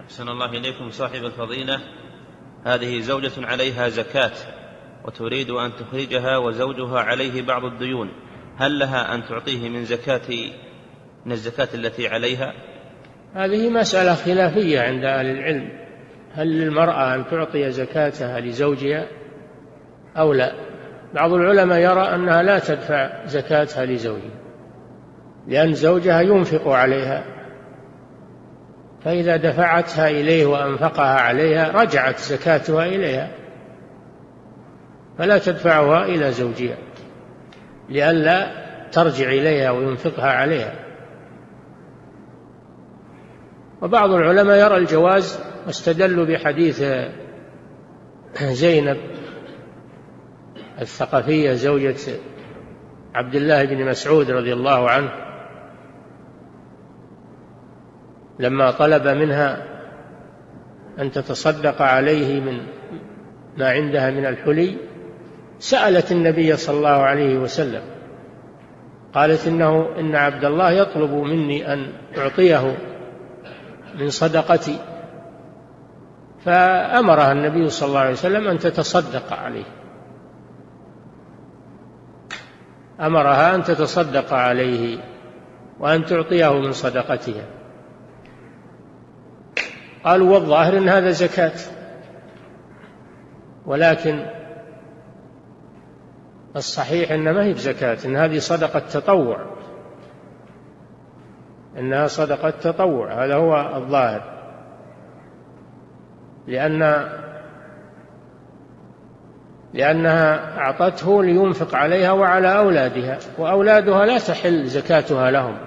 أحسن الله إليكم صاحب الفضيلة. هذه زوجة عليها زكاة وتريد أن تخرجها وزوجها عليه بعض الديون. هل لها أن تعطيه من زكاة من الزكاة التي عليها؟ هذه مسألة خلافية عند أهل العلم. هل للمرأة أن تعطي زكاتها لزوجها أو لا؟ بعض العلماء يرى أنها لا تدفع زكاتها لزوجها لأن زوجها ينفق عليها. فإذا دفعتها إليه وأنفقها عليها رجعت زكاتها إليها. فلا تدفعها إلى زوجها لئلا ترجع إليها وينفقها عليها. وبعض العلماء يرى الجواز واستدلوا بحديث زينب الثقفية زوجة عبد الله بن مسعود رضي الله عنه لما طلب منها أن تتصدق عليه من ما عندها من الحلي سألت النبي صلى الله عليه وسلم قالت إنه إن عبد الله يطلب مني أن أعطيه من صدقتي. فأمرها النبي صلى الله عليه وسلم أن تتصدق عليه. أمرها أن تتصدق عليه وأن تعطيه من صدقتها. قالوا والظاهر أن هذا زكاة. ولكن الصحيح أن ما هي بزكاة إن هذه صدقة تطوع. إنها صدقة تطوع هذا هو الظاهر. لأن لأنها أعطته لينفق عليها وعلى أولادها وأولادها لا تحل زكاتها لهم.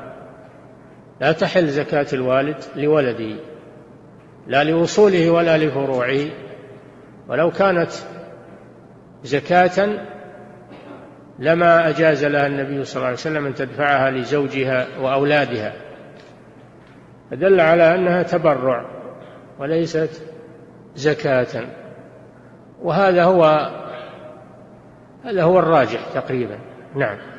لا تحل زكاة الوالد لولده. لا لوصوله ولا لفروعه. ولو كانت زكاة لما أجاز لها النبي صلى الله عليه وسلم أن تدفعها لزوجها وأولادها. فدل على أنها تبرع وليست زكاة. وهذا هو هذا هو الراجح تقريبا. نعم.